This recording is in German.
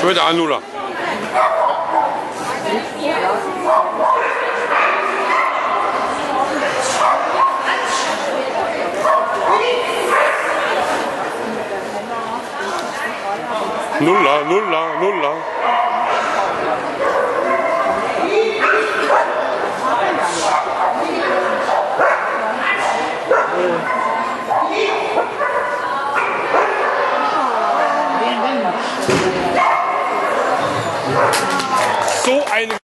所以得安住了。努了，努了，努了。So eine